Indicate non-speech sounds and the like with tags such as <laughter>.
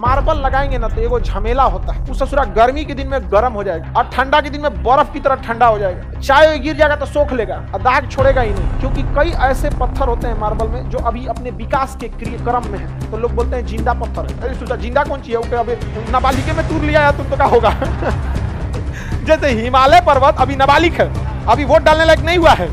Marble लगाएँगे ना तो एगो झमेला होता है। उस ससुरा गर्मी के दिन में गर्म हो जाएगा और ठंडा के दिन में बर्फ़ की तरह ठंडा हो जाएगा। चाय गिर जाएगा तो सोख लेगा, और दाग छोड़ेगा ही नहीं। क्योंकि कई ऐसे पत्थर होते हैं मार्बल में जो अभी अपने विकास के क्रिय क्रम में है। तो लोग बोलते हैं ज़िंदा पत्थर है। अरे सोचा ज़िंदा कौन चाहिए वो अभी नाबालिगे में तूर लिया है तुम तो क्या होगा? <laughs> जैसे हिमालय पर्वत अभी नाबालिग है। अभी वोट डालने लायक नहीं हुआ है।